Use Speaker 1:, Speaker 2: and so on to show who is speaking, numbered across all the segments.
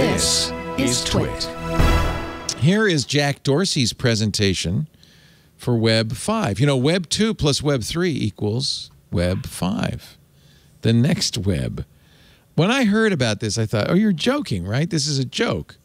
Speaker 1: This is Twit.
Speaker 2: Here is Jack Dorsey's presentation for Web 5. You know, Web 2 plus Web 3 equals Web 5, the next web. When I heard about this, I thought, oh, you're joking, right? This is a joke.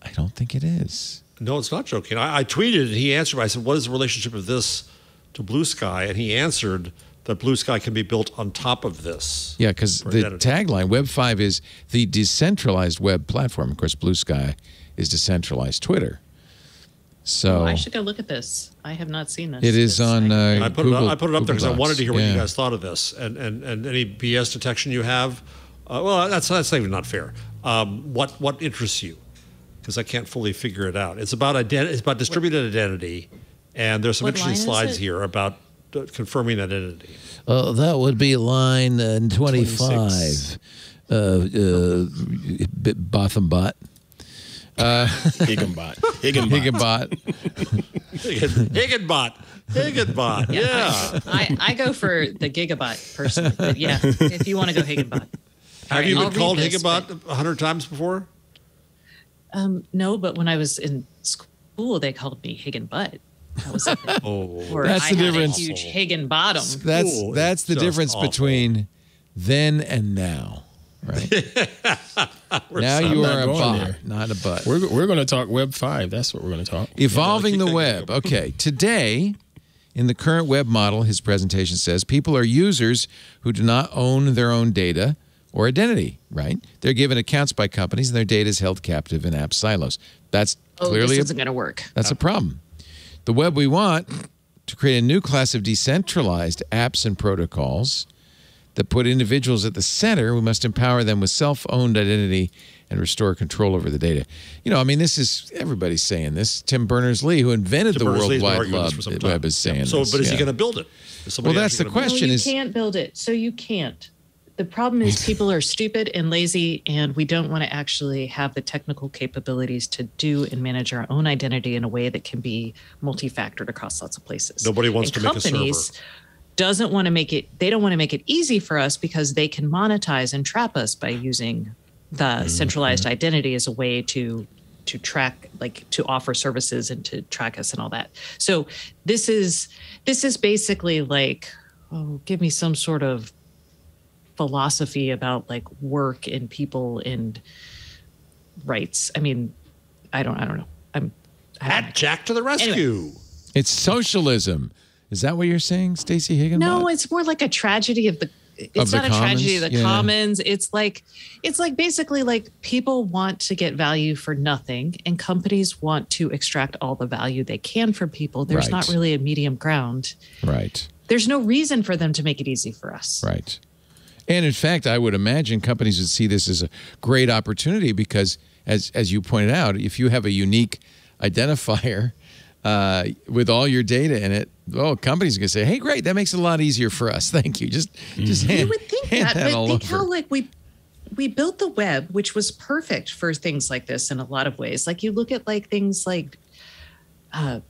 Speaker 2: I don't think it is.
Speaker 3: No, it's not joking. I, I tweeted and he answered. I said, "What is the relationship of this to Blue Sky?" And he answered that Blue Sky can be built on top of this.
Speaker 2: Yeah, because the
Speaker 3: identity.
Speaker 2: tagline Web 5 is the decentralized web platform. Of course, Blue Sky is decentralized Twitter. So
Speaker 4: Oh, I should go look at this. I have not seen this.
Speaker 2: it is
Speaker 4: It's-
Speaker 2: on.
Speaker 4: I-
Speaker 2: Uh,
Speaker 3: I put
Speaker 2: Google,
Speaker 3: it up, I put it up there because I wanted to hear what
Speaker 2: Docs.
Speaker 3: you guys thought of this and, and, and any BS detection you have. Uh, well, that's that's even not fair. Um, what what interests you? Because I can't fully figure it out. It's about ident- It's about distributed identity, and there's some
Speaker 4: What
Speaker 3: interesting slides here about confirming identity.
Speaker 2: Uh, that would be line uh, 25.
Speaker 3: 26.
Speaker 2: Uh, uh, B- Bothombot.
Speaker 1: Higginbot. Higginbot.
Speaker 2: Higginbot.
Speaker 3: Higginbot. Higginbot. Yeah.
Speaker 4: I, I go for the Gigabot personally. But yeah, if you want to go Higginbot.
Speaker 3: Have
Speaker 4: right,
Speaker 3: you
Speaker 4: I'll
Speaker 3: been called
Speaker 4: this,
Speaker 3: Higginbot a hundred times before?
Speaker 4: Um, no, but when I was in school, they called me Higginbutt. That was a.
Speaker 3: Oh,
Speaker 2: That's
Speaker 4: I
Speaker 2: the
Speaker 4: had
Speaker 2: difference.
Speaker 4: a huge Higginbottom.
Speaker 2: That's
Speaker 3: School
Speaker 2: that's
Speaker 3: is
Speaker 2: the difference
Speaker 3: awful.
Speaker 2: between then and now, right? now you are a
Speaker 1: not
Speaker 2: bot,
Speaker 1: there.
Speaker 2: not a butt.
Speaker 1: We're, we're going to talk Web 5. That's what we're going to talk.
Speaker 2: Evolving the web. Okay, today in the current web model, his presentation says people are users who do not own their own data or identity, right? They're given accounts by companies and their data is held captive in app silos. That's
Speaker 4: Oh,
Speaker 2: clearly
Speaker 4: this isn't going to work.
Speaker 2: That's a problem. The web we want to create a new class of decentralized apps and protocols that put individuals at the center. We must empower them with self-owned identity and restore control over the data. You know, I mean, this is everybody's saying this. Tim Berners-Lee, who invented
Speaker 3: Tim
Speaker 2: the
Speaker 3: Berners-Lee's
Speaker 2: World Wide
Speaker 3: arguing this
Speaker 2: Love
Speaker 3: for some time.
Speaker 2: Web, is saying
Speaker 3: So,
Speaker 2: this.
Speaker 3: but is he going to build it?
Speaker 2: Well, that's the
Speaker 3: gonna build it?
Speaker 2: question.
Speaker 4: No, you
Speaker 2: is-
Speaker 4: can't build it. So you can't. The problem is people are stupid and lazy, and we don't want to actually have the technical capabilities to do and manage our own identity in a way that can be multi-factored across lots of places.
Speaker 3: Nobody wants
Speaker 4: And
Speaker 3: to make a server.
Speaker 4: companies doesn't want to make it. They don't want to make it easy for us because they can monetize and trap us by using the
Speaker 3: Mm-hmm.
Speaker 4: centralized identity as a way to to track like to offer services and to track us and all that so this is this is basically like oh give me some sort of philosophy about like work and people and rights i mean i don't i don't know i'm I don't know.
Speaker 3: At Jack to the rescue.
Speaker 2: It's socialism. Is that what you're saying, Stacey Higginbot?
Speaker 4: No, it's more like a tragedy of the. It's
Speaker 2: Of the
Speaker 4: not a tragedy of the
Speaker 2: commons? Yeah.
Speaker 4: commons. It's like, it's like basically like people want to get value for nothing, and companies want to extract all the value they can from people. There's not really a medium ground.
Speaker 2: right.
Speaker 4: There's no reason for them to make it easy for us.
Speaker 2: Right. And in fact, I would imagine companies would see this as a great opportunity because, as as you pointed out, if you have a unique identifier uh, with all your data in it, oh, companies are going to say, "Hey, great, that makes it a lot easier for us. Thank you." Just just hand,
Speaker 4: You would think
Speaker 2: hand
Speaker 4: that,
Speaker 2: that
Speaker 4: but think
Speaker 2: over.
Speaker 4: how like we we built the web, which was perfect for things like this in a lot of ways. Like you look at like things like uh,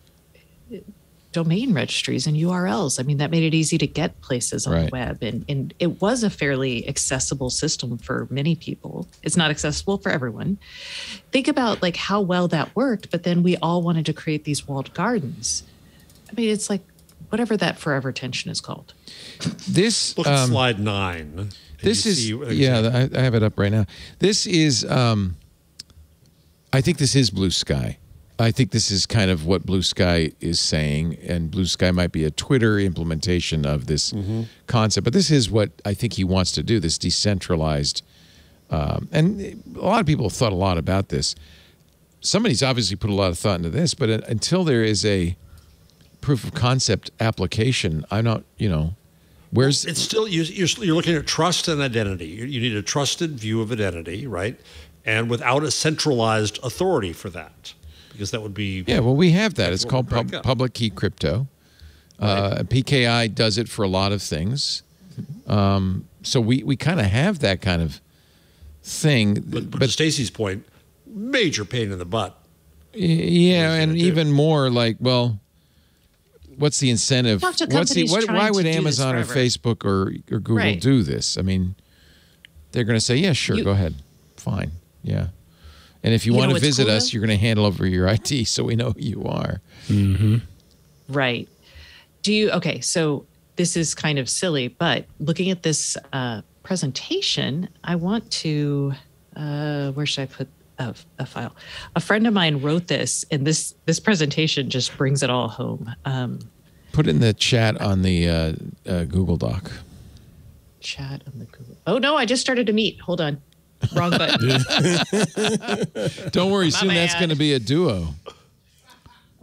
Speaker 4: domain registries and URLs. I mean, that made it easy to get places on
Speaker 2: Right.
Speaker 4: the web, and and it was a fairly accessible system for many people. It's not accessible for everyone. Think about like how well that worked, but then we all wanted to create these walled gardens. I mean, it's like whatever that forever tension is called.
Speaker 2: this
Speaker 3: Look at
Speaker 2: um,
Speaker 3: slide nine.
Speaker 2: This is
Speaker 3: see
Speaker 2: yeah. I, I have it up right now. This is um, I think this is blue sky. I think this is kind of what Blue Sky is saying, and Blue Sky might be a Twitter implementation of this concept. But this is what I think he wants to do: this decentralized. Um, and a lot of people have thought a lot about this. Somebody's obviously put a lot of thought into this, but uh, until there is a proof of concept application, I'm not. You know, where's
Speaker 3: It's still you, you're, you're looking at trust and identity. You, you need a trusted view of identity, right? And without a centralized authority for that, because that would be
Speaker 2: Yeah, well, we have that. It's called
Speaker 3: we're
Speaker 2: pub-
Speaker 3: up.
Speaker 2: public key crypto. Uh, PKI does it for a lot of things. Um, so we, we kind of have that kind of thing.
Speaker 3: But, but, to Stacy's point, major pain in the butt.
Speaker 2: yeah, and
Speaker 3: gonna do?
Speaker 2: even more like, well, what's the incentive? What's the what, why would Amazon or. Facebook or or Google
Speaker 4: Right.
Speaker 2: do this? I mean, they're going to say, yeah, sure,
Speaker 4: You-
Speaker 2: go ahead, fine, yeah. And if you,
Speaker 4: You
Speaker 2: want to visit
Speaker 4: cool,
Speaker 2: us,
Speaker 4: though?
Speaker 2: you're going to handle over your IT so we know who you are.
Speaker 4: Right. Do you okay? So this is kind of silly, but looking at this uh, presentation, I want to. Uh, where should I put a, a file? A friend of mine wrote this, and this this presentation just brings it all home. Um,
Speaker 2: Put it in the chat on the uh, uh, Google Doc.
Speaker 4: chat on the Google. Oh no, I just started to meet. Hold on, wrong button.
Speaker 2: Don't worry,
Speaker 4: My
Speaker 2: soon that's going to be a duo.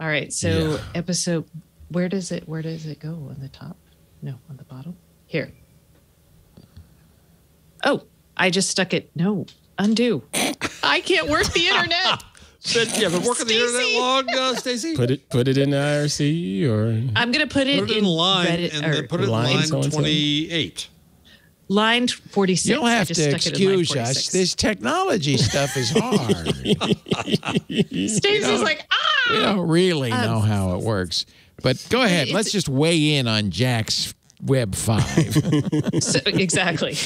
Speaker 4: All right, so
Speaker 2: Yeah.
Speaker 4: episode. Where does it? Where does it go on the top? No, on the bottom. Here. Oh, I just stuck it. No, undo. I can't work the internet.
Speaker 3: But you haven't worked on the internet
Speaker 4: Stacy.
Speaker 3: long, uh, Stacy.
Speaker 1: Put it put it in the IRC or
Speaker 4: I'm gonna put it,
Speaker 3: Put it in line
Speaker 4: Reddit,
Speaker 3: and
Speaker 4: or
Speaker 3: then put it in
Speaker 1: Line
Speaker 3: line
Speaker 1: so-and-so.
Speaker 3: 28.
Speaker 4: Line 46.
Speaker 2: You don't have to
Speaker 4: stuck it in line
Speaker 2: excuse us. This technology stuff is hard.
Speaker 4: Stacy's like, ah.
Speaker 2: we don't really
Speaker 4: Um,
Speaker 2: know how it works. But go ahead. Let's just weigh in on Jack's Web 5.
Speaker 4: So, exactly.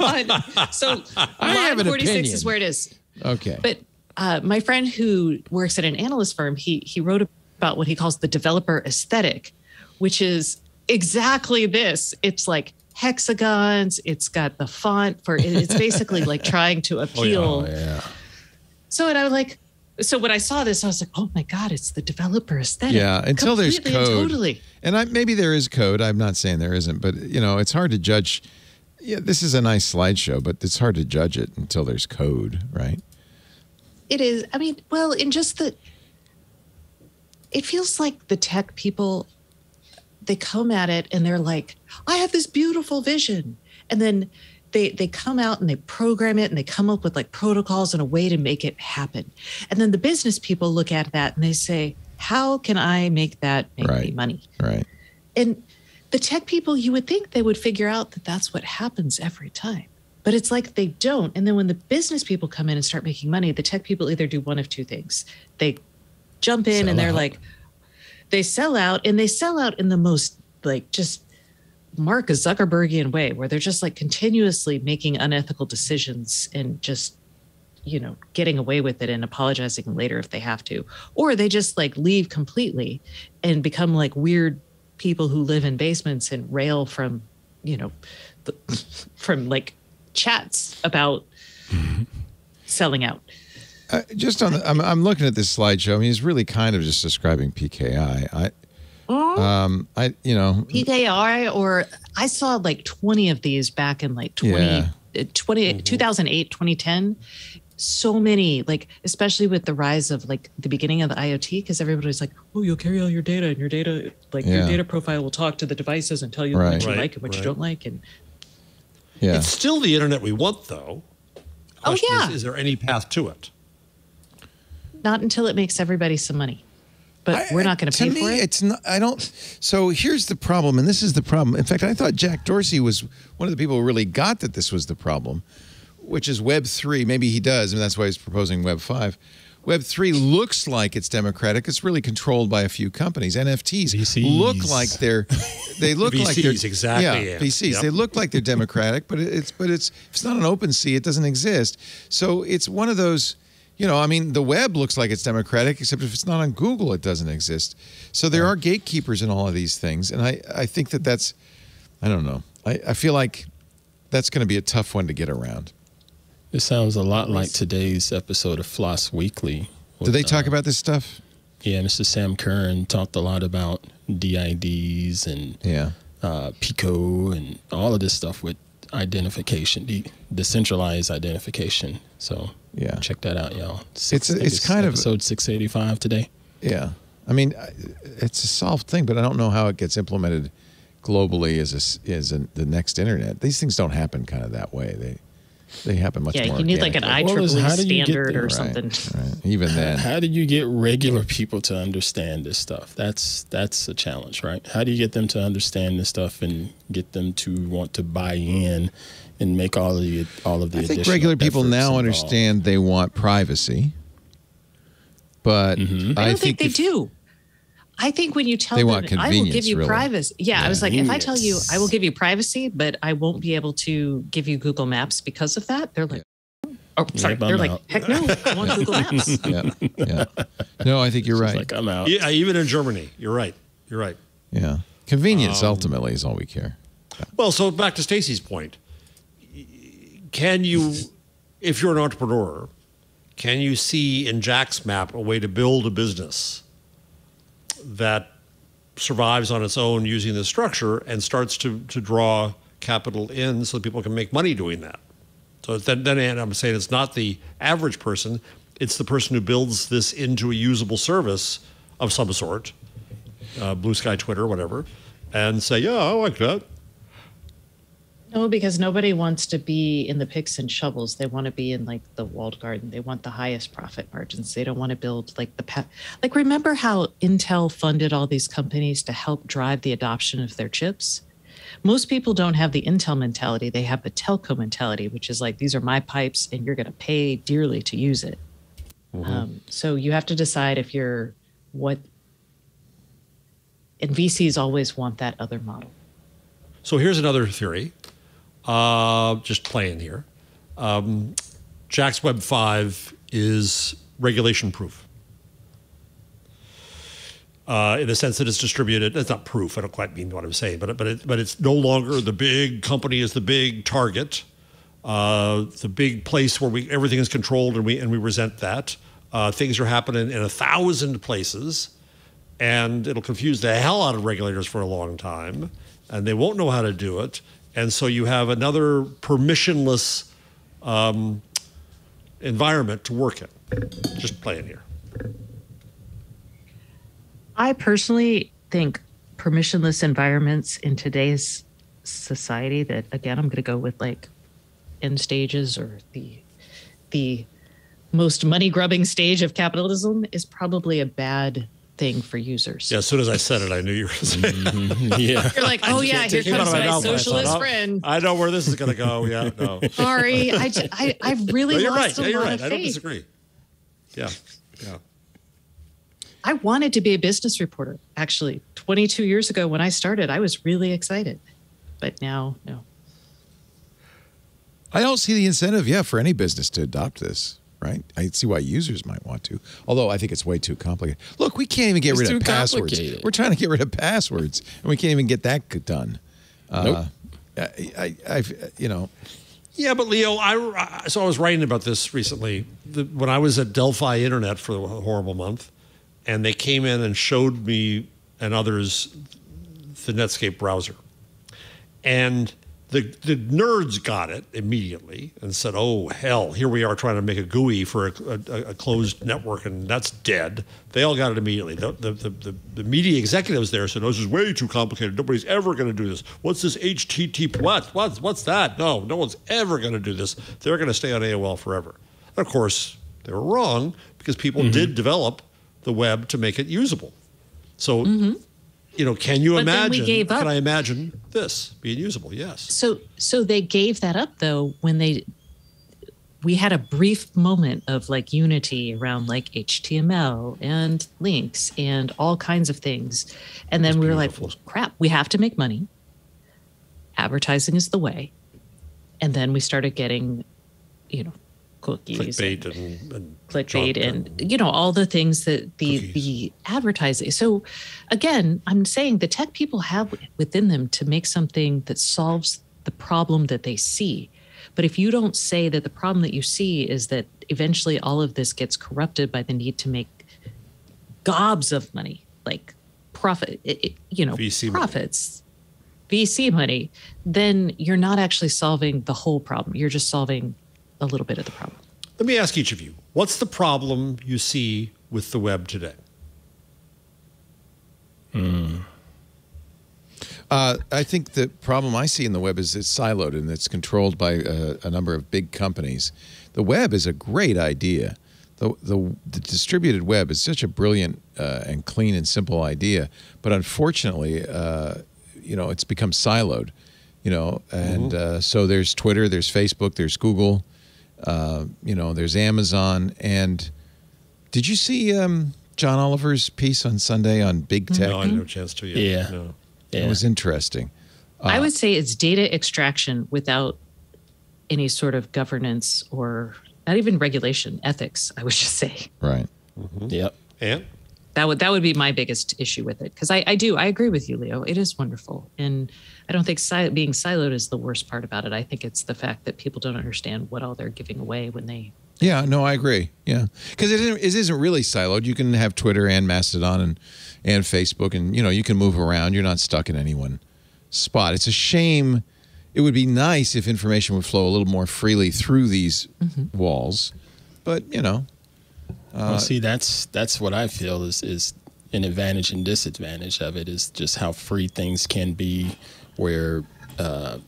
Speaker 4: On- so
Speaker 2: I have
Speaker 4: line
Speaker 2: an
Speaker 4: 46
Speaker 2: opinion.
Speaker 4: is where it is.
Speaker 2: okay.
Speaker 4: But uh, my friend who works at an analyst firm, he he wrote about what he calls the developer aesthetic, which is exactly this. It's like hexagons. It's got the font for. It's basically like trying to oh, oh, appeal.
Speaker 1: yeah.
Speaker 4: So and I was like, so when I saw this, I was like, oh my god, it's the developer aesthetic.
Speaker 2: Yeah, until there's
Speaker 4: Completely and
Speaker 2: code.
Speaker 4: Totally.
Speaker 2: And I, maybe there is code. I'm not saying there isn't, but you know, it's hard to judge. Yeah, this is a nice slideshow, but it's hard to judge it until there's code, right?
Speaker 4: It is. I mean, well, in just the, it feels like the tech people, they come at it and they're like, I have this beautiful vision. And then they, they come out and they program it and they come up with like protocols and a way to make it happen. And then the business people look at that and they say, how can I make that make me money?
Speaker 2: Right.
Speaker 4: And the tech people, you would think they would figure out that that's what happens every time. But it's like they don't. And then when the business people come in and start making money, the tech people either do one of two things. They jump in
Speaker 1: Sell
Speaker 4: and they're
Speaker 1: out.
Speaker 4: like, they sell out and they sell out in the most like just Mark Zuckerbergian way, where they're just like continuously making unethical decisions and just you know getting away with it and apologizing later if they have to. Or they just like leave completely and become like weird people who live in basements and rail from you know the, from like chats about mm-hmm. selling out
Speaker 2: Uh, just on the, I'm, I'm looking at this slideshow. I mean, he's really kind of just describing PKI. I, um, I, you know,
Speaker 4: PKI or I saw like 20 of these back in like 20,
Speaker 2: Yeah.
Speaker 4: uh, 20 2008, 2010. So many, like, especially with the rise of like the beginning of the IoT, because everybody's like, oh, you'll carry all your data and your data, like your data profile will talk to the devices and tell you
Speaker 2: Right.
Speaker 4: what you
Speaker 3: Right,
Speaker 4: like and what you don't like. And
Speaker 2: yeah.
Speaker 3: It's still the internet we want, though.
Speaker 4: Oh,
Speaker 3: Question is,
Speaker 4: yeah.
Speaker 3: Is, there any path to it?
Speaker 4: Not until it makes everybody some money. But
Speaker 2: I-
Speaker 4: we're not going to
Speaker 2: to
Speaker 4: pay
Speaker 2: me,
Speaker 4: for it.
Speaker 2: It's not. I don't. So here's the problem, and this is the problem. In fact, I thought Jack Dorsey was one of the people who really got that this was the problem, which is Web three. Maybe he does, and that's why he's proposing Web five. Web three looks like it's democratic. It's really controlled by a few companies. NFTs
Speaker 1: VCs.
Speaker 2: look like they're. They look like they're
Speaker 3: exactly,
Speaker 2: Yeah,
Speaker 3: yeah.
Speaker 2: VCs.
Speaker 3: Yep.
Speaker 2: They look like they're democratic, but it's but it's it's not an OpenSea, it doesn't exist. So it's one of those. You know, I mean, the web looks like it's democratic, except if it's not on Google, it doesn't exist. So there are gatekeepers in all of these things, and I, I think that that's, I don't know, I, I feel like that's going to be a tough one to get around.
Speaker 1: It sounds a lot like today's episode of Floss Weekly.
Speaker 2: Do they talk
Speaker 1: uh,
Speaker 2: about this stuff?
Speaker 1: Yeah, Mr. Sam Curren talked a lot about DIDs and
Speaker 2: Yeah.
Speaker 1: uh, PICO and all of this stuff with identification, de- decentralized identification. So
Speaker 2: Yeah.
Speaker 1: check that out, y'all.
Speaker 2: It's- it's kind of-
Speaker 1: episode six eighty five today.
Speaker 2: Yeah. I mean, it's a solved thing, but I don't know how it gets implemented globally as a as a, the next internet. These things don't happen kind of that way. They they happen much
Speaker 4: yeah,
Speaker 2: more.
Speaker 4: Yeah, you need like an
Speaker 2: organically.
Speaker 1: Well,
Speaker 4: IEEE
Speaker 1: how do you get
Speaker 4: standard or
Speaker 1: right,
Speaker 4: something.
Speaker 2: Right. Even then.
Speaker 1: How do you get regular people to understand this stuff? That's that's a challenge, right? How do you get them to understand this stuff and get them to want to buy in and make all of the all of the
Speaker 2: I think regular people now
Speaker 1: involved?
Speaker 2: understand they want privacy, but
Speaker 1: Mm-hmm.
Speaker 4: I
Speaker 2: I,
Speaker 4: don't think, they
Speaker 2: if-
Speaker 4: do. I think when you tell
Speaker 2: They
Speaker 4: them, I will give you
Speaker 2: really.
Speaker 4: privacy. Yeah, I was like, if I tell you, I will give you privacy, but I won't be able to give you Google Maps because of that. They're like, Oh, sorry.
Speaker 1: Yep,
Speaker 4: They're like, heck no, I'm on Google Maps.
Speaker 2: Yeah, yeah. No, I think you're
Speaker 1: It's
Speaker 2: right.
Speaker 1: like I'm out.
Speaker 3: Yeah, even in Germany, you're right. You're right.
Speaker 2: yeah, convenience um, ultimately is all we care.
Speaker 3: Well, so back to Stacy's point. Can you, if you're an entrepreneur, can you see in Jack's map a way to build a business that survives on its own using this structure and starts to, to draw capital in so that people can make money doing that? So then, then I'm saying it's not the average person, it's the person who builds this into a usable service of some sort, uh, Blue Sky, Twitter, whatever, and say, yeah, I like that.
Speaker 4: No, because nobody wants to be in the picks and shovels. They want to be in like the walled garden. They want the highest profit margins. They don't want to build like the pa- like. Remember how Intel funded all these companies to help drive the adoption of their chips? Most people don't have the Intel mentality. They have the telco mentality, which is like these are my pipes, and you're going to pay dearly to use it. Um, so you have to decide if you're what. And VCs always want that other model.
Speaker 3: So here's another theory, uh, just playing here. Um, Jack's Web 5 is regulation proof. Uh, in the sense that it's distributed, That's not proof. I don't quite mean what I'm saying, but but it, but it's no longer the big company is the big target, uh, the big place where we everything is controlled, and we and we resent that. Uh, things are happening in a thousand places, and it'll confuse the hell out of regulators for a long time, and they won't know how to do it. And so you have another permissionless um, environment to work in. Just playing here.
Speaker 4: I personally think permissionless environments in today's society that again I'm going to go with like end stages or the the most money grubbing stage of capitalism is probably a bad thing for users.
Speaker 3: Yeah, as soon as I said it, I knew you were saying. Mm-hmm.
Speaker 1: yeah.
Speaker 4: You're like, oh yeah, here
Speaker 3: Came out
Speaker 4: comes
Speaker 3: of my
Speaker 4: my
Speaker 3: mouth, and I thought,
Speaker 4: socialist
Speaker 3: oh,
Speaker 4: friend.
Speaker 3: I know where this is going to go. Yeah, no.
Speaker 4: Sorry, I, j- I, I really
Speaker 3: No, you're right.
Speaker 4: lost
Speaker 3: Yeah,
Speaker 4: a
Speaker 3: you're
Speaker 4: lot
Speaker 3: right.
Speaker 4: of
Speaker 3: I don't disagree. Yeah, yeah.
Speaker 4: I wanted to be a business reporter. Actually, 22 years ago when I started, I was really excited, but now no.
Speaker 2: I don't see the incentive, yeah, for any business to adopt this, right? I see why users might want to, although I think it's way too complicated. Look, we can't even get
Speaker 1: It's
Speaker 2: rid of
Speaker 1: too
Speaker 2: passwords.
Speaker 1: complicated.
Speaker 2: We're trying to get rid of passwords, and we can't even get that done.
Speaker 1: Uh, nope.
Speaker 2: I, I, I, you know,
Speaker 3: Yeah, but Leo, I so I was writing about this recently. The, when I was at Delphi Internet for a horrible month, and they came in and showed me and others the Netscape browser, and the the nerds got it immediately and said, "Oh hell, here we are trying to make a GUI for a, a, a closed network, and that's dead." They all got it immediately. The the, the, the, media executives there said, "Oh, this is way too complicated. Nobody's ever going to do this. What's this HTTP? What? What's what's that? No, no one's ever going to do this. They're going to stay on AOL forever." And of course, they were wrong because people mm-hmm. did develop the web to make it usable. So. Mm-hmm. You know, can you
Speaker 4: But
Speaker 3: imagine? Can I imagine this being usable? Yes.
Speaker 4: So so they gave that up though when they we had a brief moment of like unity around like HTML and links and all kinds of things. And then we were like, crap, we have to make money. Advertising is the way. And then we started getting, you know, cookies.
Speaker 3: clickbait
Speaker 4: and-
Speaker 3: and, and
Speaker 4: clickbait and you know all the things that the
Speaker 3: Cookies.
Speaker 4: the advertising so again i'm saying the tech people have within them to make something that solves the problem that they see but if you don't say that the problem that you see is that eventually all of this gets corrupted by the need to make gobs of money like profit it, it- you know
Speaker 3: VC money.
Speaker 4: profits vc money then you're not actually solving the whole problem you're just solving a little bit of the problem
Speaker 3: Let me ask each of you: What's the problem you see with the web today?
Speaker 2: Uh, I think the problem I see in the web is it's siloed and it's controlled by uh, a number of big companies. The web is a great idea. The, the, the distributed web is such a brilliant uh, and clean and simple idea, but unfortunately, uh, you know, it's become siloed. You know, and uh, so there's Twitter, there's Facebook, there's Google, uh, you know, there's Amazon. And did you see um, John Oliver's piece on Sunday on big tech?
Speaker 3: No, I didn't have a chance to yet.
Speaker 1: Yeah.
Speaker 3: No.
Speaker 1: Yeah.
Speaker 2: It was interesting.
Speaker 4: I would say it's data extraction without any sort of governance or not even regulation, ethics. I would just say
Speaker 2: Right.
Speaker 1: Yep.
Speaker 3: And
Speaker 4: that would that would be my biggest issue with it because I, I do I agree with you, Leo. It is wonderful, and I don't think si- being siloed is the worst part about it. I think it's the fact that people don't understand what all they're giving away when they.
Speaker 2: Yeah, no, I agree. Yeah, because it isn't, it isn't really siloed. You can have Twitter and Mastodon and and Facebook, and you know you can move around. You're not stuck in any one spot. It's a shame. It would be nice if information would flow a little more freely through these mm-hmm. walls, but you know,
Speaker 1: well, see, that's that's what I feel is is an advantage and disadvantage of it is just how free things can be, where uh,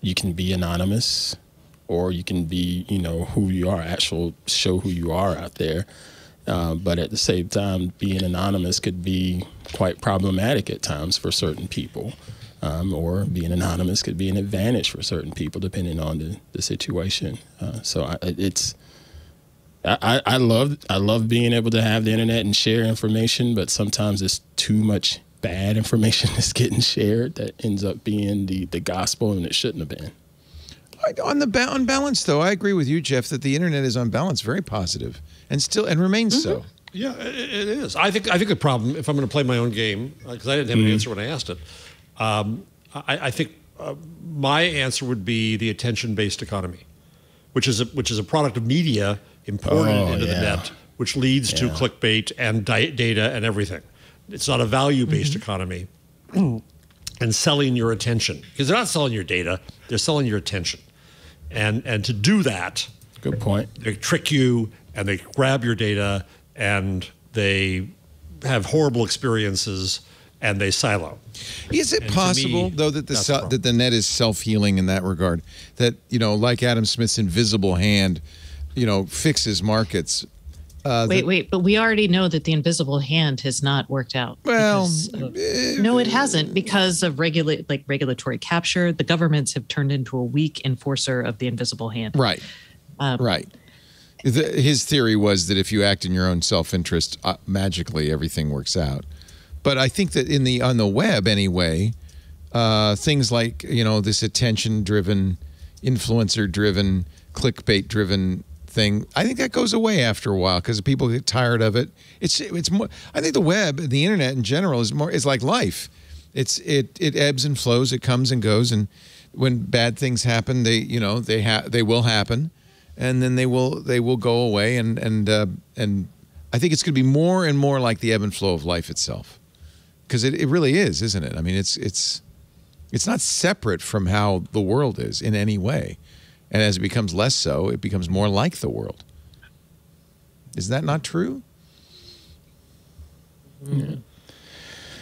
Speaker 1: you can be anonymous, or you can be you know who you are, actual show who you are out there. Uh, but at the same time, being anonymous could be quite problematic at times for certain people. Um, or being anonymous could be an advantage for certain people, depending on the, the situation. Uh, so I, it's I, I I love I love being able to have the internet and share information, but sometimes it's too much bad information that's getting shared that ends up being the, the gospel and it shouldn't have been.
Speaker 2: I- on the ba- on balance, though, I agree with you, Jeff, that the internet is on balance very positive and still and remains so.
Speaker 3: Yeah, i- it is. I think I think the problem, if I'm going to play my own game, because I didn't have an answer when I asked it, um, I, I think uh, my answer would be the attention-based economy, which is a, which is a product of media imported
Speaker 1: Oh,
Speaker 3: into the net, which leads to clickbait and di- data and everything. It's not a value-based mm-hmm. economy, and selling your attention because they're not selling your data; they're selling your attention, and and to do that,
Speaker 1: Good point.
Speaker 3: they trick you and they grab your data and they have horrible experiences and they silo.
Speaker 2: Is it
Speaker 3: And
Speaker 2: possible
Speaker 3: me,
Speaker 2: though that the
Speaker 3: the
Speaker 2: that the net is self healing in that regard? That you know, like Adam Smith's invisible hand, you know, fixes markets. Uh,
Speaker 4: Wait, wait, but we already know that the invisible hand has not worked out.
Speaker 2: Well,
Speaker 4: of- no, it hasn't because of regulate like regulatory capture. The governments have turned into a weak enforcer of the invisible hand.
Speaker 2: Right.
Speaker 4: Um,
Speaker 2: right. The, his theory was that if you act in your own self interest, uh, magically everything works out. But I think that in the on the web anyway, uh, things like you know this attention driven, influencer driven, clickbait driven thing, I think that goes away after a while because people get tired of it. It's it's more. I think the web, the internet in general, is more It's like life. It's it it ebbs and flows. It comes and goes, and when bad things happen, they you know they ha- they will happen, and then they will they will go away, and and uh, and I think it's going to be more and more like the ebb and flow of life itself, because it, it really is, isn't it? I mean, it's it's it's not separate from how the world is in any way, and as it becomes less so, it becomes more like the world. Is that not true?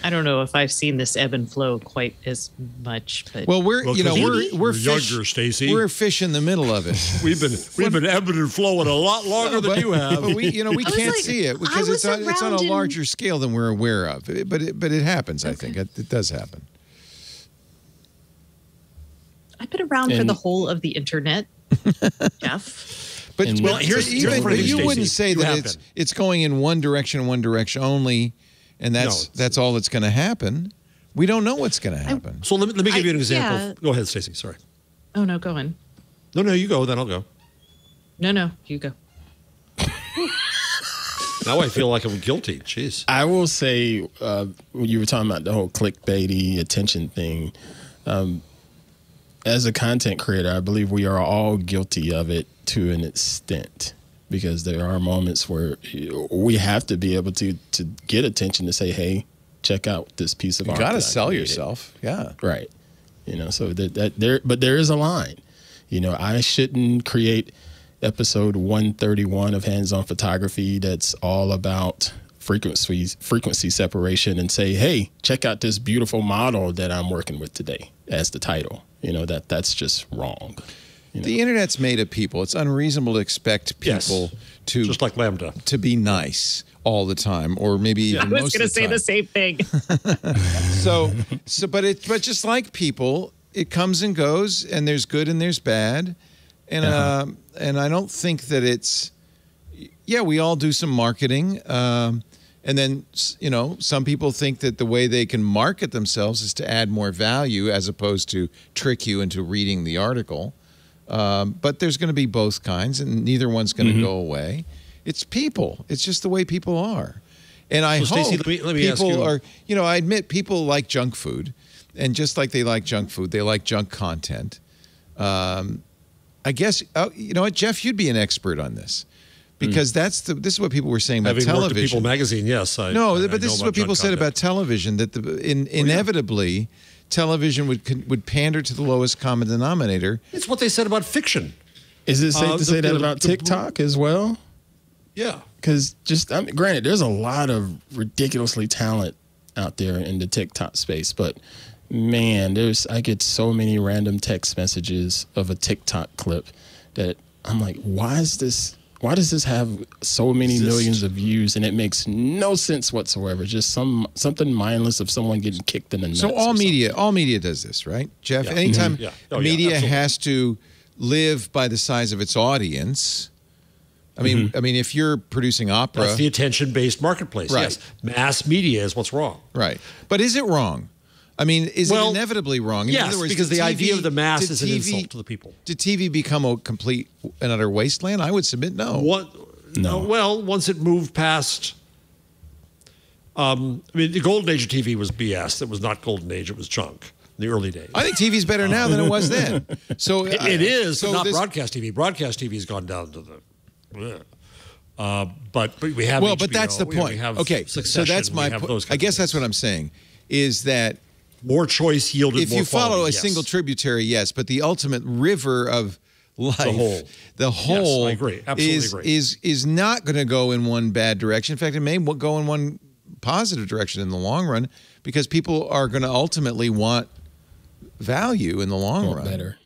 Speaker 4: I don't know if I've seen this ebb and flow quite as much, but
Speaker 2: Well, we're
Speaker 3: Well,
Speaker 2: you know we're
Speaker 3: you're-
Speaker 2: we're fish,
Speaker 3: younger, Stacey.
Speaker 2: We're a fish in the middle of it.
Speaker 3: We've been we've been ebbing and flowing a lot longer than
Speaker 2: but,
Speaker 3: you have.
Speaker 2: but we, you know, we can't
Speaker 4: like,
Speaker 2: see it because it's on, it's on a
Speaker 4: around in-
Speaker 2: larger scale than we're aware of. But it, but it happens. I think it, it does happen.
Speaker 4: I've been around for the whole of the internet, Jeff.
Speaker 2: But,
Speaker 1: And- Well,
Speaker 3: here's-
Speaker 2: but
Speaker 3: here's
Speaker 2: even, but
Speaker 3: thing,
Speaker 2: you
Speaker 3: Stacey.
Speaker 2: wouldn't say
Speaker 3: You
Speaker 2: that
Speaker 3: have
Speaker 2: it's
Speaker 3: been.
Speaker 2: it's going in one direction, one direction only, and that's
Speaker 3: No,
Speaker 2: that's all that's going to happen. We don't know what's going to happen.
Speaker 3: so let me, let me give you an example.
Speaker 4: yeah.
Speaker 3: Go ahead, Stacey. Sorry.
Speaker 4: Oh no, go on.
Speaker 3: No, no, you go. Then I'll go.
Speaker 4: No, no, you go.
Speaker 3: Now I feel like I'm guilty. Jeez.
Speaker 1: I will say, uh, when you were talking about the whole clickbaity attention thing, um, as a content creator, I believe we are all guilty of it to an extent because there are moments where we have to be able to to get attention to say, "Hey, check out this piece of
Speaker 2: You
Speaker 1: art."
Speaker 2: You got to sell yourself. Yeah.
Speaker 1: right? You know, so that, that there, but there is a line. You know, I shouldn't create episode 131 of Hands On Photography that's all about frequency frequency separation and say, "Hey, check out this beautiful model that I'm working with today." As the title, you know that that's just wrong. You know?
Speaker 2: The internet's made of people. It's unreasonable to expect
Speaker 3: Yes.
Speaker 2: people to
Speaker 3: Just like Lambda.
Speaker 2: to be nice all the time, or maybe even
Speaker 4: I was going to say
Speaker 2: time.
Speaker 4: the same thing.
Speaker 2: so so but it but just like people it comes and goes and there's good and there's bad and um and i don't think that it's yeah we all do some marketing um and then you know some people think that the way they can market themselves is to add more value as opposed to trick you into reading the article Um, but there's going to be both kinds, and neither one's going to
Speaker 3: Mm-hmm.
Speaker 2: go away. It's people. It's just the way people are. And I
Speaker 3: Stacey,
Speaker 2: hope
Speaker 3: let me- let me
Speaker 2: people
Speaker 3: you-
Speaker 2: are, you know, I admit people like junk food. And just like they like junk food, they like junk content. Um, I guess, uh, you know what, Jeff, you'd be an expert on this. Because that's the, this is what people were saying about
Speaker 3: Having worked at
Speaker 2: television.
Speaker 3: People magazine, yes. I,
Speaker 2: No,
Speaker 3: I- I
Speaker 2: but this is what people said about television that the in, inevitably television would would pander to the lowest common denominator.
Speaker 3: It's what they said about fiction.
Speaker 1: Is it safe
Speaker 3: Uh,
Speaker 1: to
Speaker 3: the-
Speaker 1: say that
Speaker 3: the-
Speaker 1: about
Speaker 3: the-
Speaker 1: TikTok as well?
Speaker 3: Yeah.
Speaker 1: Because just, I mean, granted, there's a lot of ridiculously talent out there in the TikTok space, but man, there's I get so many random text messages of a TikTok clip that I'm like, why is this? Why does this have so many
Speaker 3: Exist.
Speaker 1: millions of views and it makes no sense whatsoever? Just some something mindless of someone getting kicked in the nuts.
Speaker 2: So all media, all media does this, right, Jeff?
Speaker 3: Yeah.
Speaker 2: Anytime
Speaker 3: Mhm. Yeah. Oh,
Speaker 2: media
Speaker 3: absolutely.
Speaker 2: has to live by the size of its audience. I mean, I mean, if you're producing opera,
Speaker 3: That's the attention-based marketplace.
Speaker 2: Right.
Speaker 3: Yes. Mass media is what's wrong.
Speaker 2: right? But is it wrong? I mean, is
Speaker 3: Well,
Speaker 2: it inevitably wrong? In
Speaker 3: yes,
Speaker 2: other words,
Speaker 3: because
Speaker 2: did
Speaker 3: the idea of the mass
Speaker 2: did
Speaker 3: is an insult to the people.
Speaker 2: Did TV become a complete and utter wasteland? I would submit no.
Speaker 3: What?
Speaker 1: No.
Speaker 3: uh, well, once it moved past. Um, I mean, the golden age of TV was BS. It was not golden age. It was junk. The early days.
Speaker 2: I think TV's better now than it was then. So
Speaker 3: It-
Speaker 2: I-
Speaker 3: it is,
Speaker 2: so
Speaker 3: not
Speaker 2: this-
Speaker 3: broadcast TV. Broadcast TV has gone down to the. bleh. Uh, but but we have
Speaker 2: well, but that's the
Speaker 3: we- we
Speaker 2: point.
Speaker 3: have
Speaker 2: okay, so that's
Speaker 3: we
Speaker 2: my
Speaker 3: have
Speaker 2: point. I guess that's what I'm saying is that
Speaker 3: more choice yielded.
Speaker 2: if
Speaker 3: more
Speaker 2: you follow
Speaker 3: quality,
Speaker 2: a
Speaker 3: yes.
Speaker 2: single tributary, yes, but the ultimate river of life,
Speaker 3: whole.
Speaker 2: the whole yes,
Speaker 3: I agree. Absolutely
Speaker 2: is
Speaker 3: agree.
Speaker 2: is is not going to go in one bad direction. In fact, it may go in one positive direction in the long run because people are going to ultimately want value in the long
Speaker 1: Or
Speaker 2: run.
Speaker 1: better.